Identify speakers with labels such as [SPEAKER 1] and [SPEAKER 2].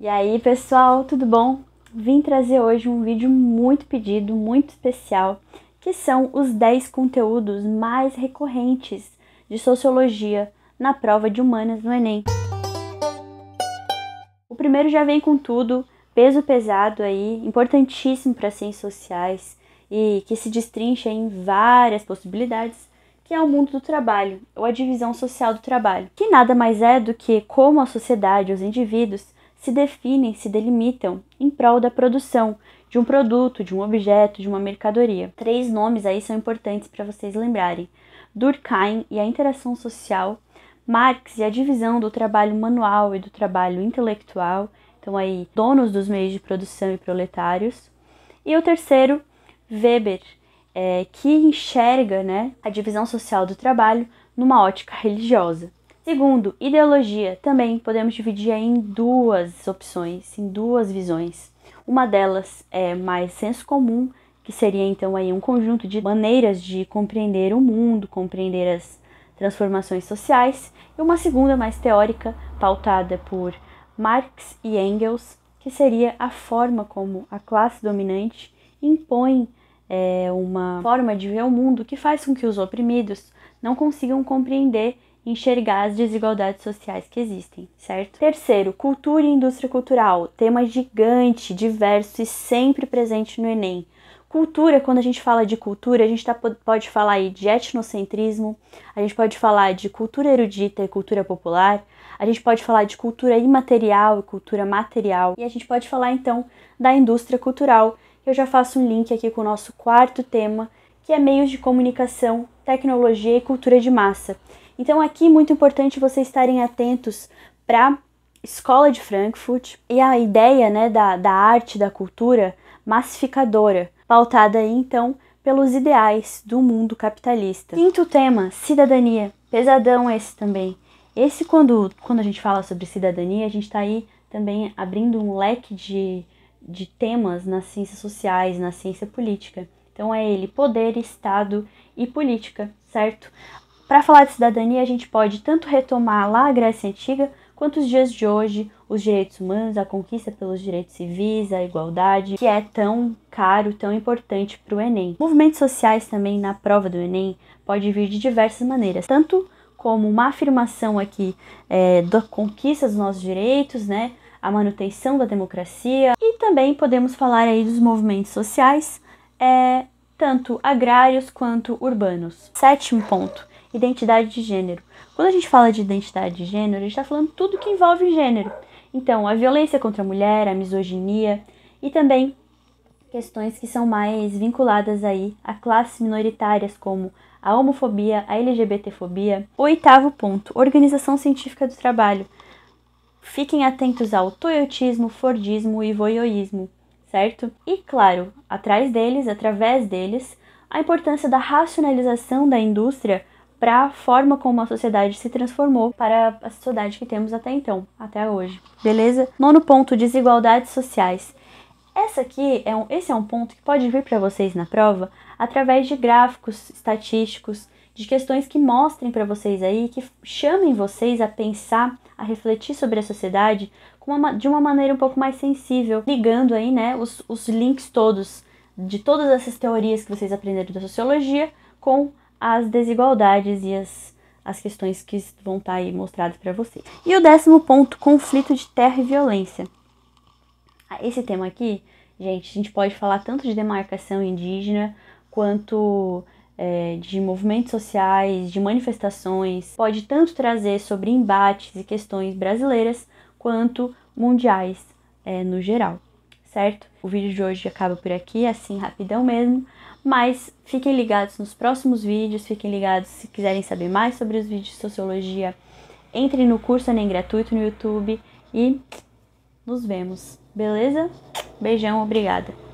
[SPEAKER 1] E aí, pessoal, tudo bom? Vim trazer hoje um vídeo muito pedido, muito especial, que são os 10 conteúdos mais recorrentes de sociologia na prova de humanas no Enem. O primeiro já vem com tudo, peso pesado aí, importantíssimo para ciências sociais e que se destrincha em várias possibilidades, que é o mundo do trabalho, ou a divisão social do trabalho, que nada mais é do que como a sociedade, os indivíduos, se definem, se delimitam em prol da produção de um produto, de um objeto, de uma mercadoria. Três nomes aí são importantes para vocês lembrarem: Durkheim e a interação social, Marx e a divisão do trabalho manual e do trabalho intelectual, então aí donos dos meios de produção e proletários. E o terceiro, Weber, é, que enxerga né, a divisão social do trabalho numa ótica religiosa. Segundo, ideologia também podemos dividir em duas opções, em duas visões. Uma delas é mais senso comum, que seria então aí um conjunto de maneiras de compreender o mundo, compreender as transformações sociais, e uma segunda mais teórica, pautada por Marx e Engels, que seria a forma como a classe dominante impõe é, uma forma de ver o mundo que faz com que os oprimidos não consigam compreender enxergar as desigualdades sociais que existem, certo? Terceiro, cultura e indústria cultural, tema gigante, diverso e sempre presente no Enem. Cultura, quando a gente fala de cultura, a gente tá, pode falar aí de etnocentrismo, a gente pode falar de cultura erudita e cultura popular, a gente pode falar de cultura imaterial e cultura material, e a gente pode falar então da indústria cultural. Eu já faço um link aqui com o nosso quarto tema, que é meios de comunicação, tecnologia e cultura de massa. Então aqui muito importante vocês estarem atentos para escola de Frankfurt e a ideia né, da, da arte, da cultura massificadora, pautada então pelos ideais do mundo capitalista. Quinto tema, cidadania. Pesadão esse também. Esse quando, quando a gente fala sobre cidadania, a gente está aí também abrindo um leque de, de temas nas ciências sociais, na ciência política. Então é ele, poder, Estado e política, certo? Para falar de cidadania, a gente pode tanto retomar lá a Grécia Antiga, quanto os dias de hoje, os direitos humanos, a conquista pelos direitos civis, a igualdade, que é tão caro, tão importante para o Enem. Movimentos sociais também na prova do Enem pode vir de diversas maneiras, tanto como uma afirmação aqui é, da conquista dos nossos direitos, né, a manutenção da democracia, e também podemos falar aí dos movimentos sociais, é, tanto agrários quanto urbanos. Sétimo ponto, identidade de gênero. Quando a gente fala de identidade de gênero, a gente está falando tudo que envolve gênero. Então, a violência contra a mulher, a misoginia e também questões que são mais vinculadas aí a classes minoritárias como a homofobia, a LGBTfobia. Oitavo ponto, organização científica do trabalho. Fiquem atentos ao toyotismo, fordismo e voyeurismo, certo? E claro, atrás deles, através deles, a importância da racionalização da indústria para a forma como a sociedade se transformou para a sociedade que temos até então, até hoje. Beleza? Nono ponto, desigualdades sociais. Essa aqui é um, esse é um ponto que pode vir para vocês na prova através de gráficos estatísticos, de questões que mostrem para vocês aí, que chamem vocês a pensar, a refletir sobre a sociedade uma, de uma maneira um pouco mais sensível, ligando aí, né, os, os links todos de todas essas teorias que vocês aprenderam da sociologia com as desigualdades e as, as questões que vão estar tá aí mostradas para vocês. E o décimo ponto, conflito de terra e violência. Ah, esse tema aqui, gente, a gente pode falar tanto de demarcação indígena quanto é, de movimentos sociais, de manifestações, pode tanto trazer sobre embates e questões brasileiras quanto mundiais é, no geral, certo? O vídeo de hoje acaba por aqui, assim, rapidão mesmo. Mas fiquem ligados nos próximos vídeos, fiquem ligados se quiserem saber mais sobre os vídeos de sociologia. Entrem no curso Enem gratuito no YouTube e nos vemos, beleza? Beijão, obrigada!